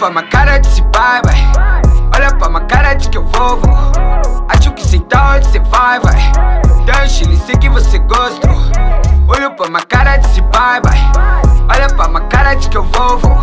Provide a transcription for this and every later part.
pra minha cara de se vai, vai. Olha pra minha cara de que eu vou, vou. Acho que sei tá onde cê vai, vai. Deixa ele sei que você gostou. Olha pra minha cara de se vai, vai. Olha pra minha cara de que eu vou, vou.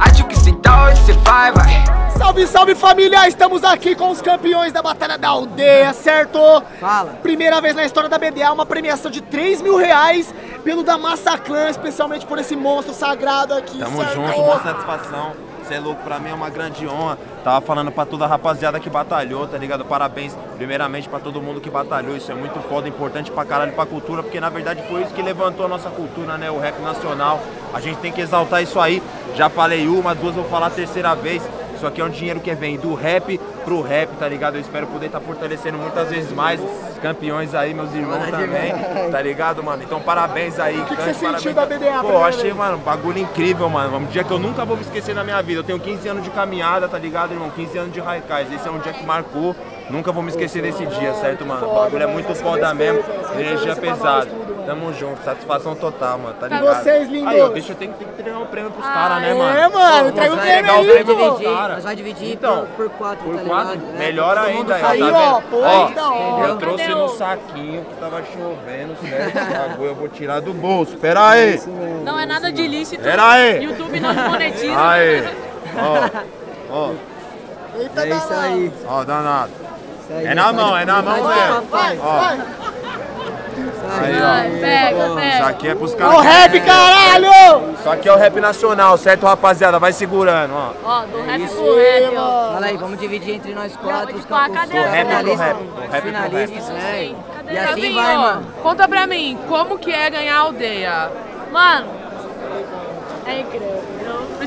Acho que sei tá onde cê vai, vai. Salve, salve família! Estamos aqui com os campeões da Batalha da Aldeia, certo? Fala. Primeira vez na história da BDA, uma premiação de 3 mil reais pelo da Massa Clã, especialmente por esse monstro sagrado aqui, Tamo certo? junto, uma satisfação. Você é louco, pra mim é uma grande honra. Tava falando pra toda a rapaziada que batalhou, tá ligado? Parabéns, primeiramente, pra todo mundo que batalhou. Isso é muito foda, importante pra caralho pra cultura, porque na verdade foi isso que levantou a nossa cultura, né? O rap nacional. A gente tem que exaltar isso aí. Já falei uma, duas, vou falar a terceira vez. Isso aqui é um dinheiro que vem do rap pro rap, tá ligado? Eu espero poder estar fortalecendo muitas vezes mais os campeões aí, meus irmãos também, tá ligado, mano? Então parabéns aí, O que, que você sentiu da BDA? Pô, eu achei, mano, um bagulho incrível, mano. Um dia que eu nunca vou me esquecer na minha vida. Eu tenho 15 anos de caminhada, tá ligado, irmão? 15 anos de Raikais. Esse é um dia que marcou. Nunca vou me esquecer desse dia, certo, mano? O bagulho é muito foda mesmo. Energia pesada. Tamo junto, satisfação total, mano. Tá ligado? vocês, lindos? Aí, ó, eu ter, ter que entregar um prêmio pros caras, né, mano? É, mano, entrega o prêmio aí, o pô. dividir, nós vai dividir Então, por, por quatro, Por tá quatro? ligado? É, Melhor ainda, aí, tá Aí, vendo? ó, pô, Ó, que da hora. eu trouxe no saquinho que tava chovendo, certo? Bagulho eu vou tirar do bolso. Pera aí. Não é nada de ilícito. Pera aí. YouTube não monetiza. Aí. Ó. Ó. Eita, É isso aí. Ó, danado. Isso aí, É na mão, é na mão mesmo. Vai, Ó. vai. Aí, ó. pega, Isso pega. aqui é pros O caras. rap, caralho! Isso aqui é o rap nacional, certo, rapaziada? Vai segurando, ó. Ó, do rap pro rap, ó. Fala aí, vamos dividir entre nós quatro, os a campos cadeira. Do rap pro rap. Do rap pro rap. né? E assim Gavinho, vai, mano. Conta pra mim, como que é ganhar a aldeia? Mano, é incrível.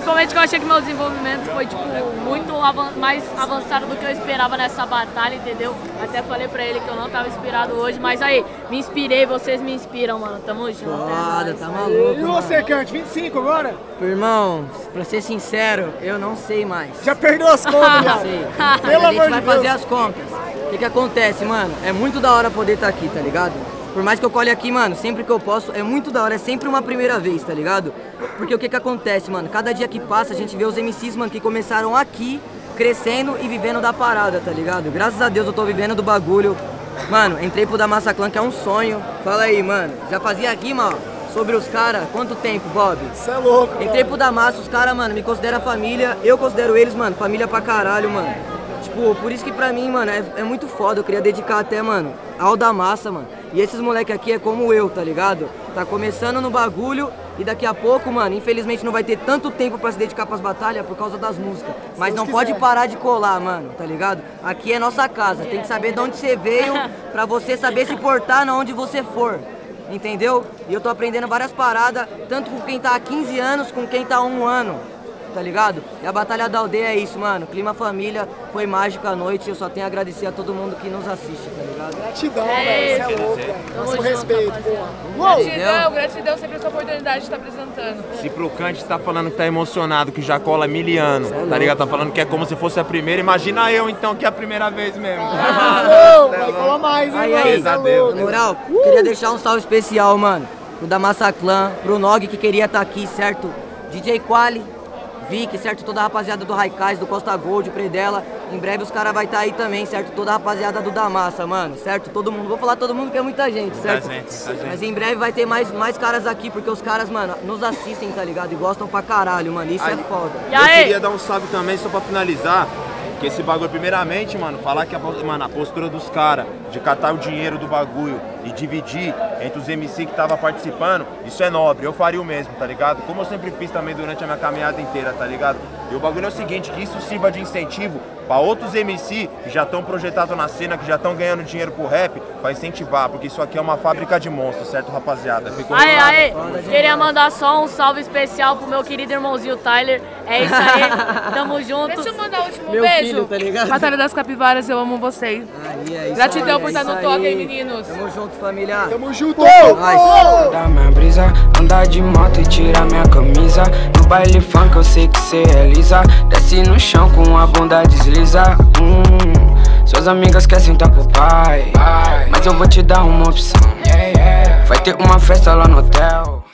Principalmente que eu achei que meu desenvolvimento foi, tipo, muito avan- mais avançado do que eu esperava nessa batalha, entendeu? Até falei pra ele que eu não tava inspirado hoje, mas aí, me inspirei, vocês me inspiram, mano. Tamo junto. é Foda, tá maluco. E você, Cante, 25 agora? Irmão, pra ser sincero, eu não sei mais. Já perdeu as contas, Não viado. sei. Pelo a amor gente de vai Deus. fazer as contas. O que que acontece, mano? É muito da hora poder estar aqui, tá ligado? Por mais que eu colhe aqui, mano, sempre que eu posso, é muito da hora, é sempre uma primeira vez, tá ligado? Porque o que que acontece, mano? Cada dia que passa, a gente vê os MCs, mano, que começaram aqui, crescendo e vivendo da parada, tá ligado? Graças a Deus eu tô vivendo do bagulho. Mano, entrei pro da Massa Clã, que é um sonho. Fala aí, mano. Já fazia rima, ó, sobre os caras, quanto tempo, Bob? Você é louco, Entrei mano. pro Damasco, os caras, mano, me consideram família, eu considero eles, mano, família pra caralho, mano. Tipo, por isso que pra mim, mano, é, é muito foda. Eu queria dedicar até, mano, ao da massa, mano. E esses moleque aqui é como eu, tá ligado? Tá começando no bagulho e daqui a pouco, mano, infelizmente não vai ter tanto tempo pra se dedicar pras batalhas por causa das músicas. Mas não pode quiser. parar de colar, mano, tá ligado? Aqui é nossa casa, tem que saber de onde você veio pra você saber se portar na onde você for. Entendeu? E eu tô aprendendo várias paradas, tanto com quem tá há 15 anos, com quem tá há um ano. Tá ligado? E a Batalha da Aldeia é isso, mano. Clima família, foi mágica a noite. Eu só tenho a agradecer a todo mundo que nos assiste, tá ligado? Gratidão, velho. Você é louco, velho. Nosso respeito, porra. Gratidão, gratidão sempre essa oportunidade de estar apresentando. Se pro Kant tá falando que tá emocionado, que já cola miliano, tá ligado? Tá falando que é como se fosse a primeira. Imagina eu, então, que é a primeira vez mesmo. Não, vai colar mais, hein, Aí, mano. aí. É louco. Na moral, queria deixar um salve especial, mano. Pro da Massa Clã, pro Nog que queria estar aqui, certo? DJ Quali, Vic, certo? Toda a rapaziada do Raikais, do Costa Gold, Predela. Em breve os caras vai estar aí também, certo? Toda a rapaziada do da Massa, mano, certo? Todo mundo. Vou falar todo mundo que é muita gente, certo? gente, muita gente. Mas em breve vai ter mais, mais caras aqui, porque os caras, mano, nos assistem, tá ligado? E gostam pra caralho, mano. Isso é Aí- foda. E Eu queria dar um salve também, só pra finalizar, que esse bagulho, primeiramente, mano, falar que a, mano, a postura dos caras de catar o dinheiro do bagulho e dividir entre os MC que tava participando, isso é nobre, eu faria o mesmo, tá ligado? Como eu sempre fiz também durante a minha caminhada inteira, tá ligado? E o bagulho é o seguinte, que isso sirva de incentivo pra outros MC que já estão projetados na cena, que já estão ganhando dinheiro pro rap, pra incentivar, porque isso aqui é uma fábrica de monstros, certo, rapaziada? Ficou Aí, claro? aí, queria mandar só um salve especial pro meu querido irmãozinho Tyler. É isso aí, tamo junto. Deixa eu mandar o último Meu beijo. filho, tá ligado? Batalha das Capivaras, eu amo vocês. Aí, é isso Gratidão aí, por é estar no toque aí, aí. meninos. Tamo junto, família. Tamo junto. Da minha brisa, andar de moto e tirar minha camisa. No baile funk eu sei que cê Desce no chão com a bunda desliza. Hum, suas amigas querem sentar pro pai. Mas eu vou te dar uma opção. Vai ter uma festa lá no hotel.